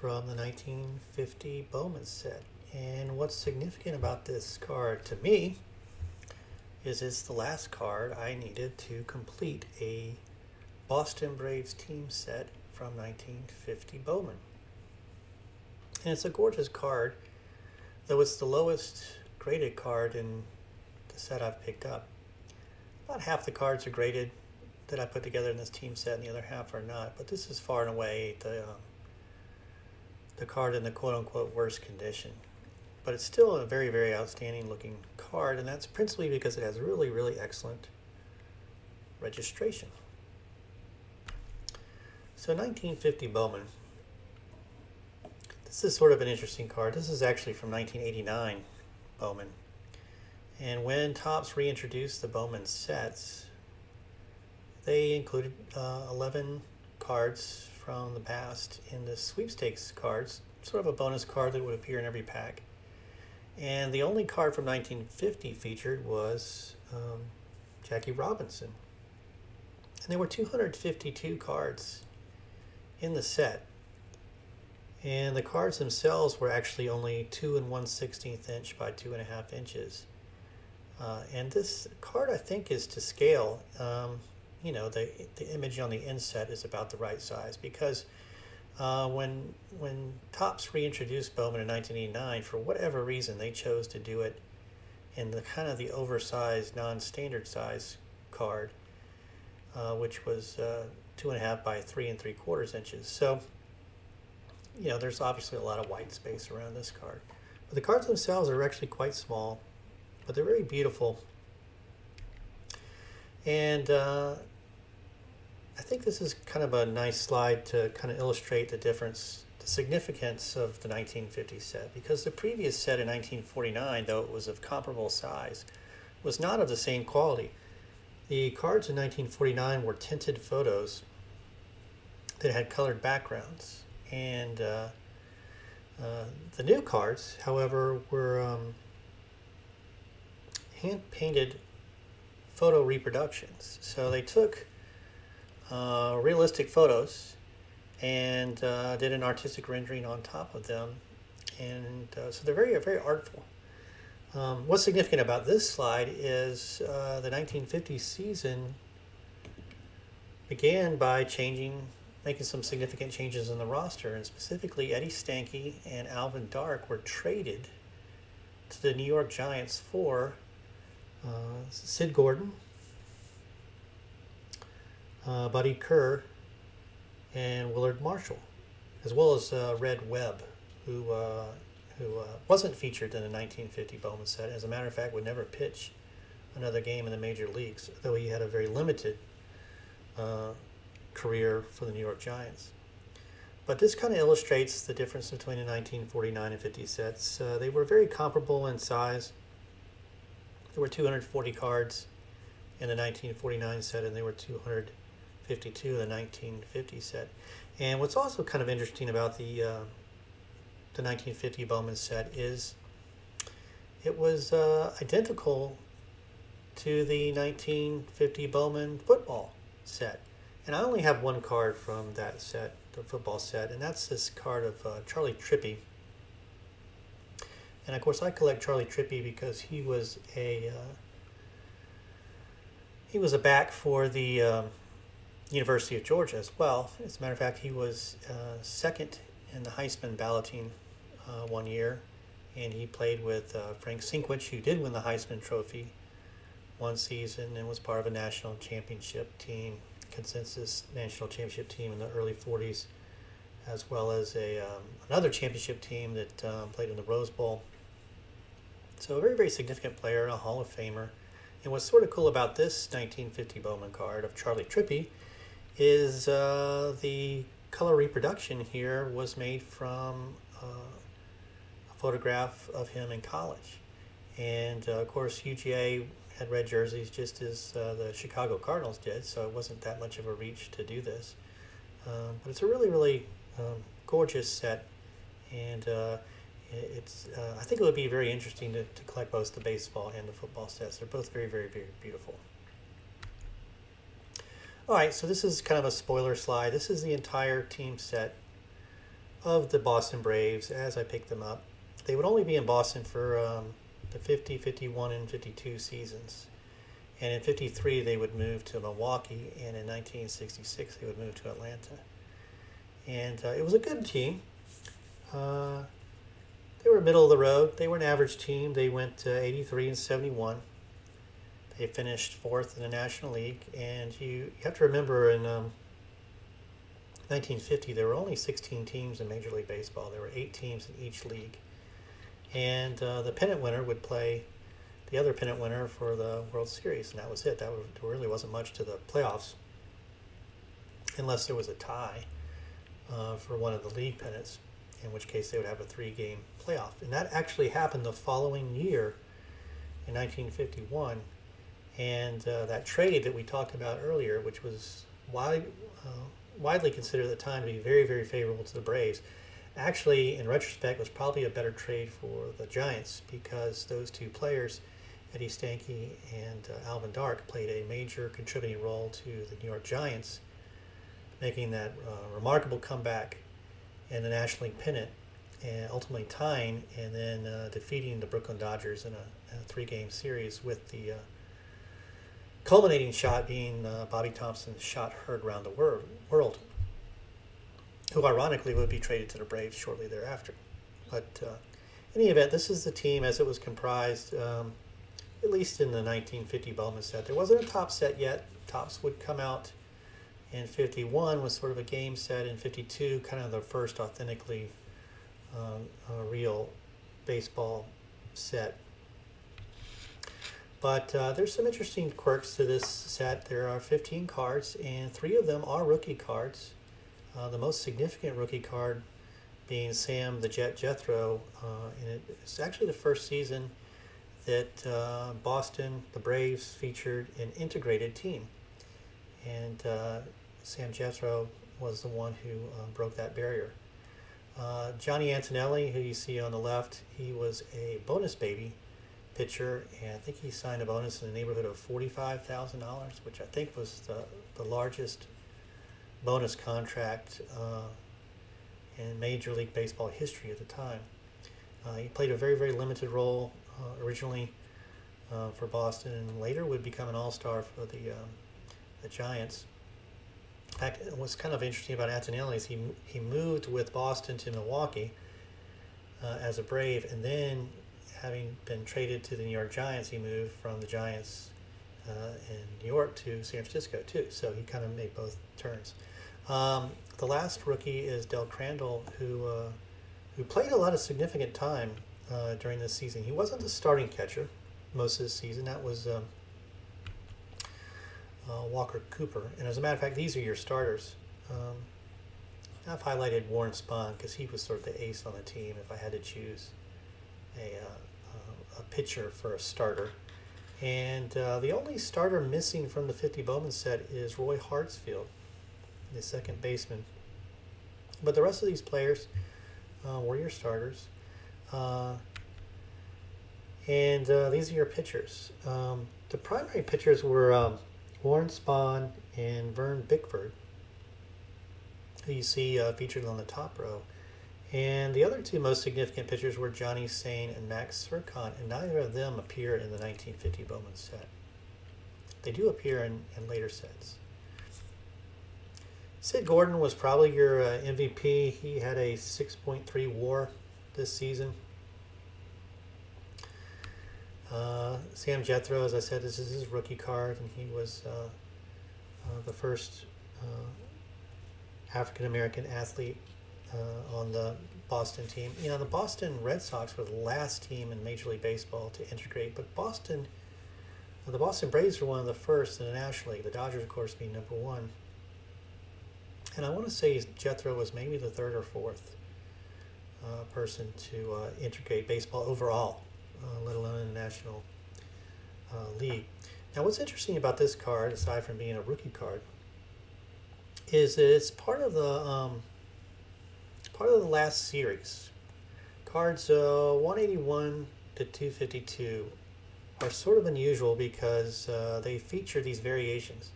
from the 1950 Bowman set. And what's significant about this card to me is it's the last card I needed to complete a Boston Braves team set from 1950 Bowman. And it's a gorgeous card, though it's the lowest graded card in the set I've picked up. About half the cards are graded that I put together in this team set, and the other half are not. But this is far and away the um, the card in the quote unquote worst condition. But it's still a very, very outstanding looking card, and that's principally because it has really, really excellent registration. So 1950 Bowman. This is sort of an interesting card. This is actually from 1989 Bowman. And when Topps reintroduced the Bowman sets, they included uh, 11 cards from the past in the sweepstakes cards, sort of a bonus card that would appear in every pack. And the only card from 1950 featured was um, Jackie Robinson. And there were 252 cards in the set. And the cards themselves were actually only 2 and 1 16th inch by 2.5 inches. Uh, and this card, I think, is to scale. Um, you know, the, the image on the inset is about the right size because uh, when when Topps reintroduced Bowman in 1989, for whatever reason, they chose to do it in the kind of the oversized, non-standard size card, uh, which was uh, two and a half by three and three quarters inches. So, you know, there's obviously a lot of white space around this card. But the cards themselves are actually quite small, but they're very beautiful. And uh, I think this is kind of a nice slide to kind of illustrate the difference, the significance of the 1950 set, because the previous set in 1949, though it was of comparable size, was not of the same quality. The cards in 1949 were tinted photos that had colored backgrounds, and uh, uh, the new cards, however, were um, hand painted photo reproductions. So they took uh, realistic photos and uh, did an artistic rendering on top of them. And uh, so they're very, very artful. Um, what's significant about this slide is uh, the 1950 season began by changing, making some significant changes in the roster, and specifically Eddie Stanky and Alvin Dark were traded to the New York Giants for uh, Sid Gordon, uh, Buddy Kerr, and Willard Marshall, as well as uh, Red Webb, who uh, who uh, wasn't featured in the 1950 Bowman set. As a matter of fact, would never pitch another game in the major leagues, though he had a very limited career for the New York Giants. But this kind of illustrates the difference between the 1949 and 50 sets. Uh, they were very comparable in size. There were 240 cards in the 1949 set, and there were 252 in the 1950 set. And what's also kind of interesting about the uh, the 1950 Bowman set is it was uh, identical to the 1950 Bowman football set. And I only have one card from that set, the football set, and that's this card of uh, Charlie Trippi. And of course, I collect Charlie Trippi because he was a uh, he was a back for the um, University of Georgia as well. As a matter of fact, he was uh, second in the Heisman balloting uh, one year, and he played with uh, Frank Sinkwich, who did win the Heisman Trophy one season and was part of a national championship team, consensus national championship team in the early 40s, as well as a um, another championship team that um, played in the Rose Bowl. So a very, very significant player, a Hall of Famer. And what's sort of cool about this 1950 Bowman card of Charlie Trippi is uh, the color reproduction here was made from uh, a photograph of him in college. And uh, of course, UGA had red jerseys just as uh, the Chicago Cardinals did, so it wasn't that much of a reach to do this. Um, but it's a really, really um, gorgeous set, and uh, it's. Uh, I think it would be very interesting to, to collect both the baseball and the football sets. They're both very, very, very beautiful. All right, so this is kind of a spoiler slide. This is the entire team set of the Boston Braves as I picked them up. They would only be in Boston for um, the 50, 51, and 52 seasons. And in 53, they would move to Milwaukee, and in 1966, they would move to Atlanta. And uh, it was a good team. Uh, they were middle of the road. They were an average team. They went to 83 and 71. They finished fourth in the National League. And you, you have to remember in um, 1950, there were only 16 teams in Major League Baseball. There were eight teams in each league. And uh, the pennant winner would play the other pennant winner for the World Series, and that was it. That really wasn't much to the playoffs, unless there was a tie uh, for one of the league pennants, in which case they would have a three-game playoff. And that actually happened the following year, in 1951, and uh, that trade that we talked about earlier, which was wide, uh, widely considered at the time to be very, very favorable to the Braves actually, in retrospect, was probably a better trade for the Giants because those two players Eddie Stanky and uh, Alvin Dark played a major contributing role to the New York Giants, making that uh, remarkable comeback in the National League pennant and ultimately tying and then uh, defeating the Brooklyn Dodgers in a, a three game series with the uh, culminating shot being uh, Bobby Thomson's shot heard around the wor- world, who ironically would be traded to the Braves shortly thereafter. But uh, in any event, this is the team as it was comprised. Um, at least in the 1950 Bowman set. There wasn't a Topps set yet. Topps would come out in 51 was sort of a game set. In 52, kind of the first authentically um, real baseball set. But uh, there's some interesting quirks to this set. There are 15 cards, and three of them are rookie cards. Uh, the most significant rookie card being Sam the Jet Jethroe, uh, and it's actually the first season that uh, Boston, the Braves, featured an integrated team. And uh, Sam Jethroe was the one who uh, broke that barrier. Uh, Johnny Antonelli, who you see on the left, he was a bonus baby pitcher, and I think he signed a bonus in the neighborhood of $45,000, which I think was the, the largest bonus contract uh, in Major League Baseball history at the time. Uh, he played a very, very limited role uh, originally uh, for Boston and later would become an all star for the, um, the Giants. In fact, what's kind of interesting about Antonelli is he, he moved with Boston to Milwaukee uh, as a Brave, and then having been traded to the New York Giants, he moved from the Giants uh, in New York to San Francisco too. So he kind of made both turns. Um, the last rookie is Del Crandall, who uh, who played a lot of significant time uh, during this season. He wasn't the starting catcher most of the season. That was um, uh, Walker Cooper. And as a matter of fact, these are your starters. Um, I've highlighted Warren Spahn because he was sort of the ace on the team if I had to choose a, uh, a pitcher for a starter. And uh, the only starter missing from the 50 Bowman set is Roy Hartsfield, the second baseman. But the rest of these players uh, were your starters. Uh, and uh, these are your pitchers. Um, the primary pitchers were um, Warren Spahn and Vern Bickford, who you see uh, featured on the top row. And the other two most significant pitchers were Johnny Sain and Max Surkont, and neither of them appear in the 1950 Bowman set. They do appear in, in later sets. Sid Gordon was probably your uh, MVP. He had a 6.3 WAR this season. Uh, Sam Jethroe, as I said, this is his rookie card, and he was uh, uh, the first uh, African American athlete on the Boston team. You know, the Boston Red Sox were the last team in Major League Baseball to integrate, but Boston, the Boston Braves were one of the first in the National League. The Dodgers, of course, being number one. And I want to say Jethroe was maybe the third or fourth uh, person to uh, integrate baseball overall, uh, let alone in the National uh, League. Now, what's interesting about this card, aside from being a rookie card, is that it's part of the um, part of the last series. Cards uh, 181 to 252 are sort of unusual because uh, they feature these variations.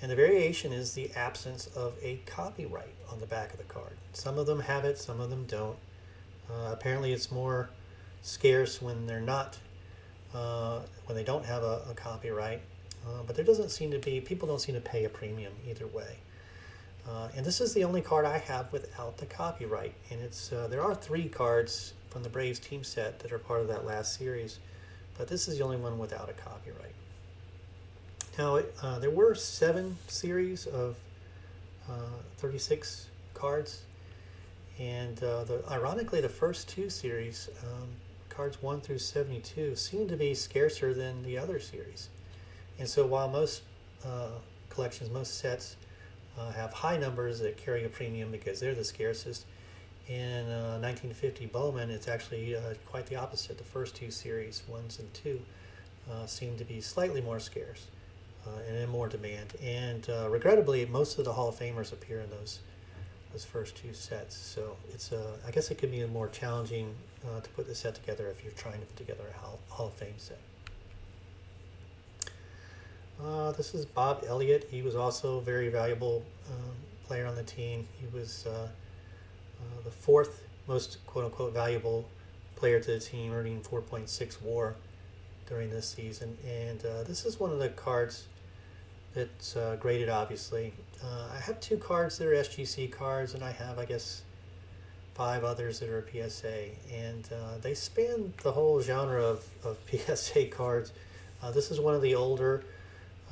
And the variation is the absence of a copyright on the back of the card. Some of them have it, some of them don't. Uh, apparently, it's more scarce when they're not, uh, when they don't have a, a copyright. Uh, but there doesn't seem to be, people don't seem to pay a premium either way. Uh, and this is the only card I have without the copyright. And it's uh, there are three cards from the Braves team set that are part of that last series, but this is the only one without a copyright. Now, uh, there were seven series of uh, 36 cards, and uh, the, ironically, the first two series, um, cards 1 through 72, seem to be scarcer than the other series. And so, while most uh, collections, most sets, uh, have high numbers that carry a premium because they're the scarcest. In uh, 1950 Bowman, it's actually uh, quite the opposite. The first two series, ones and two, uh, seem to be slightly more scarce uh, and in more demand. And regrettably, most of the Hall of Famers appear in those those first two sets. So it's I guess it could be more challenging to put the set together if you're trying to put together a Hall, Hall of Fame set. Uh, this is Bob Elliott. He was also a very valuable um, player on the team. He was uh, uh, the fourth most quote unquote valuable player to the team, earning 4.6 WAR during this season. And uh, this is one of the cards that's uh, graded, obviously. Uh, I have two cards that are SGC cards, and I have, I guess, five others that are PSA. And they span the whole genre of, of PSA cards. this is one of the older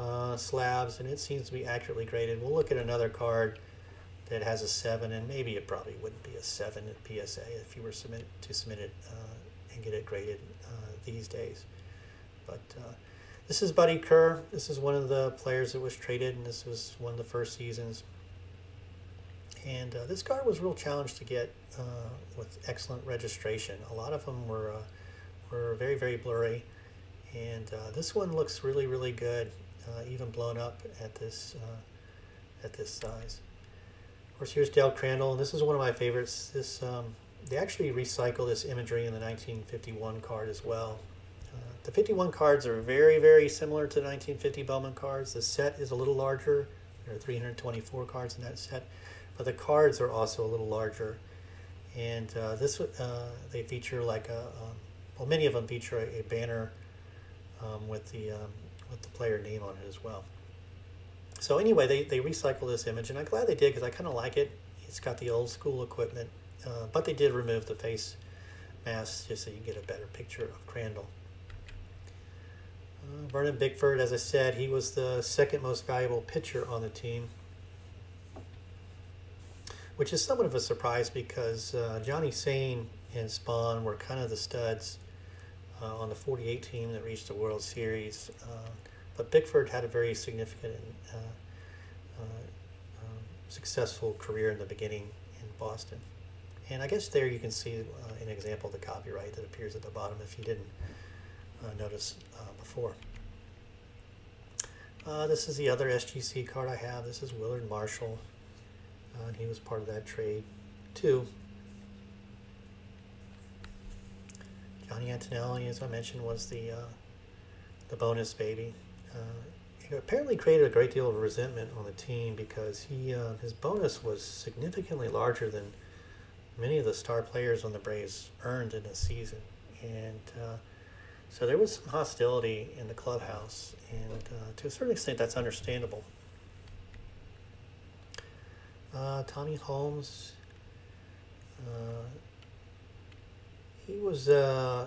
uh, slabs, and it seems to be accurately graded. We'll look at another card that has a 7, and maybe it probably wouldn't be a 7 at PSA if you were submit, to submit it uh, and get it graded uh, these days. But uh, this is Buddy Kerr. This is one of the players that was traded, and this was one of the first seasons. And uh, this card was real challenge to get uh, with excellent registration. A lot of them were, were very, very blurry. And this one looks really, really good uh, even blown up at this uh, at this size. Of course, here's Dale Crandall, and this is one of my favorites. This um, they actually recycle this imagery in the 1951 card as well. The 51 cards are very, very similar to the 1950 Bowman cards. The set is a little larger. There are 324 cards in that set, but the cards are also a little larger. And uh, this, uh, they feature like a, um, well, many of them feature a, a banner um, with the um, with the player name on it as well. So anyway, they, they recycle this image, and I'm glad they did because I kind of like it. It's got the old school equipment, uh, but they did remove the face mask just so you can get a better picture of Crandall. Uh, Vernon Bickford, as I said, he was the second most valuable pitcher on the team, which is somewhat of a surprise because uh, Johnny Sain and Spahn were kind of the studs uh, on the 48 team that reached the World Series. Uh, but Bickford had a very significant uh, um, successful career in the beginning in Boston. And I guess there you can see uh, an example of the copyright that appears at the bottom if you didn't uh, notice uh, before. this is the other SGC card I have. This is Willard Marshall. and he was part of that trade too. Johnny Antonelli, as I mentioned, was the uh, the bonus baby. Uh, he apparently created a great deal of resentment on the team because he uh, his bonus was significantly larger than many of the star players on the Braves earned in a season, and uh, so there was some hostility in the clubhouse, and uh, to a certain extent, that's understandable. Uh, Tommy Holmes he was uh,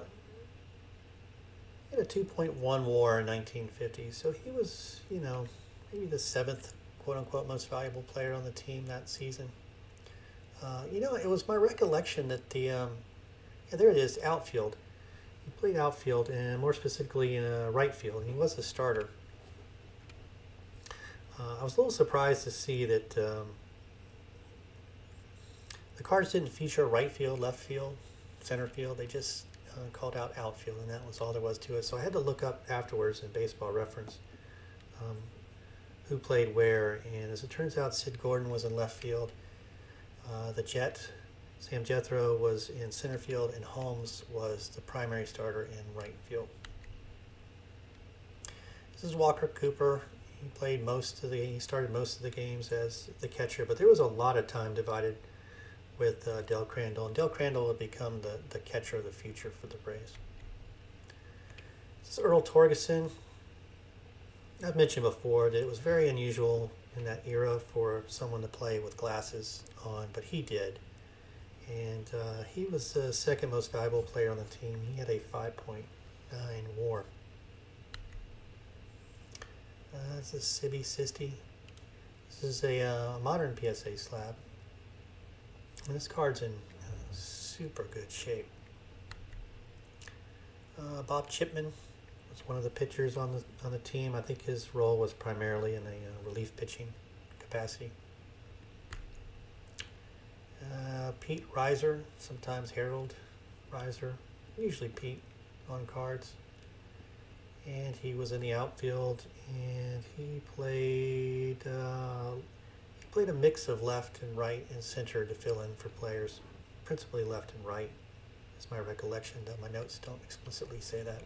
he had a 2.1 WAR in 1950, so he was, you know, maybe the seventh quote unquote most valuable player on the team that season. Uh, you know, it was my recollection that the um, yeah, there it is, outfield. He played outfield, and more specifically in right field, and he was a starter. Uh, I was a little surprised to see that um, the cards didn't feature right field, left field center field. They just uh, called out outfield, and that was all there was to it. So I had to look up afterwards in baseball reference um, who played where. And as it turns out, Sid Gordon was in left field. Uh, the Jet, Sam Jethroe, was in center field, and Holmes was the primary starter in right field. This is Walker Cooper. he played most of the he started most of the games as the catcher, but there was a lot of time divided with uh, Del Crandall, and Del Crandall would become the, the catcher of the future for the Braves. This is Earl Torgeson. I've mentioned before that it was very unusual in that era for someone to play with glasses on, but he did. And uh, he was the second most valuable player on the team. He had a 5.9 war. Uh, this is Sibby Sisti. This is a uh, modern PSA slab. And this card's in uh, super good shape. Uh, Bob Chipman was one of the pitchers on the on the team. I think his role was primarily in a uh, relief pitching capacity. Uh, Pete Reiser, sometimes Harold Reiser, usually Pete on cards. And he was in the outfield, and he played uh, he played a mix of left and right and center to fill in for players, principally left and right. Is my recollection, though my notes don't explicitly say that.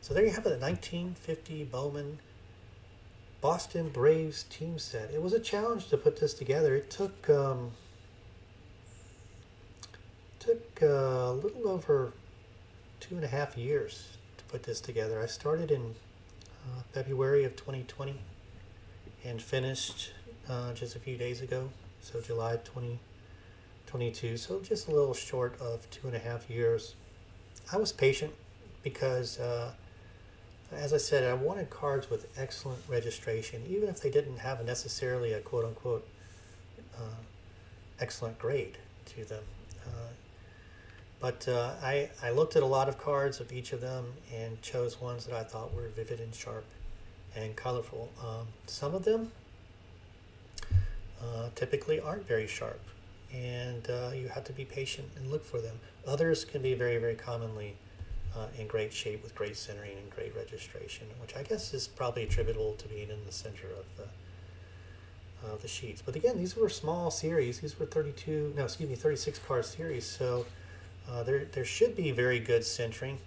So there you have it, the 1950 Bowman Boston Braves team set. It was a challenge to put this together. It took um, took uh, a little over two and a half years to put this together. I started in uh, February of 2020 and finished uh, just a few days ago, so July 2022. So just a little short of two and a half years. I was patient because uh, as I said, I wanted cards with excellent registration, even if they didn't have necessarily a quote unquote uh, excellent grade to them. Uh, but uh, I, I looked at a lot of cards of each of them and chose ones that I thought were vivid and sharp and colorful. Um, some of them uh, typically aren't very sharp, and uh, you have to be patient and look for them. Others can be very, very commonly uh, in great shape with great centering and great registration, which I guess is probably attributable to being in the center of the uh, the sheets. But again, these were small series. These were 32, no, excuse me, 36 card series. So uh, there there should be very good centering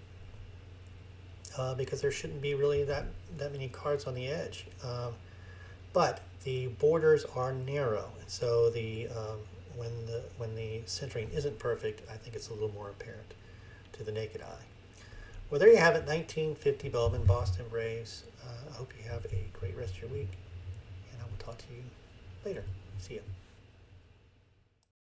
uh, because there shouldn't be really that that many cards on the edge. Um, but the borders are narrow, and so the um, when the when the centering isn't perfect, I think it's a little more apparent to the naked eye. Well, there you have it 1950 Bowman Boston Braves. Uh, I hope you have a great rest of your week, and I will talk to you later. See you.